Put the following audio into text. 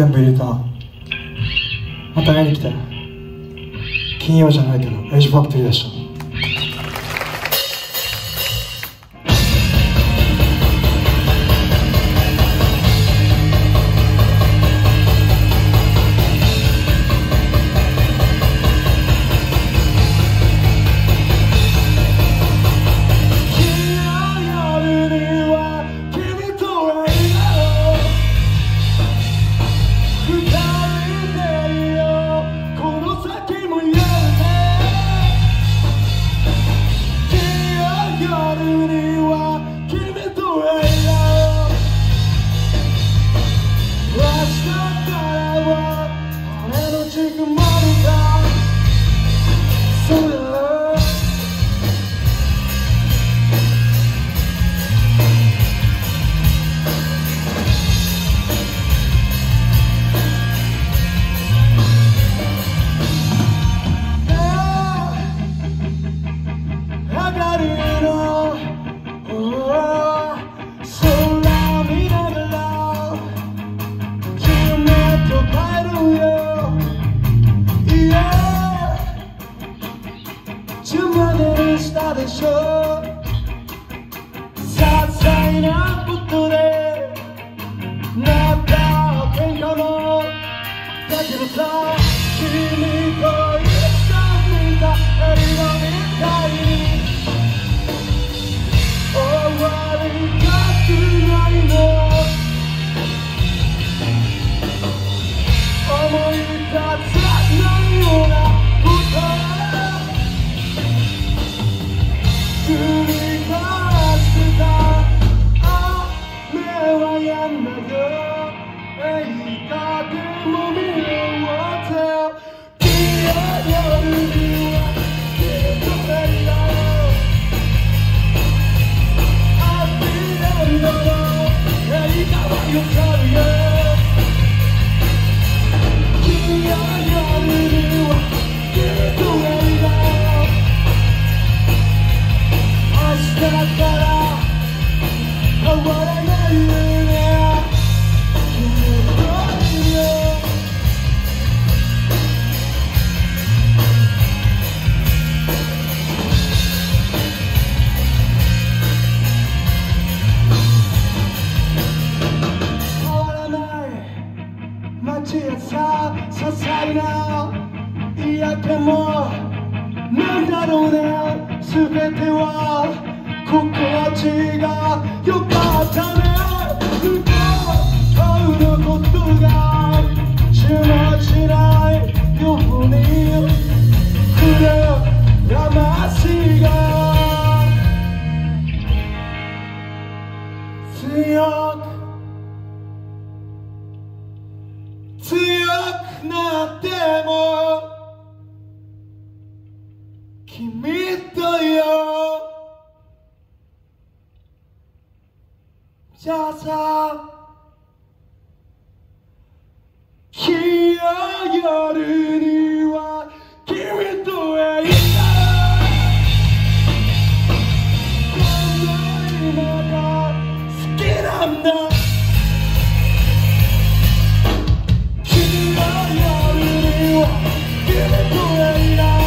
全部入れた。また会いに来て金曜じゃないけどエイジファクトリーでしたでしょう些細なことでなった些細な嫌気もなんだろうね全ては。強く強くなっても君とよじゃあさ金曜夜 tiene tu herida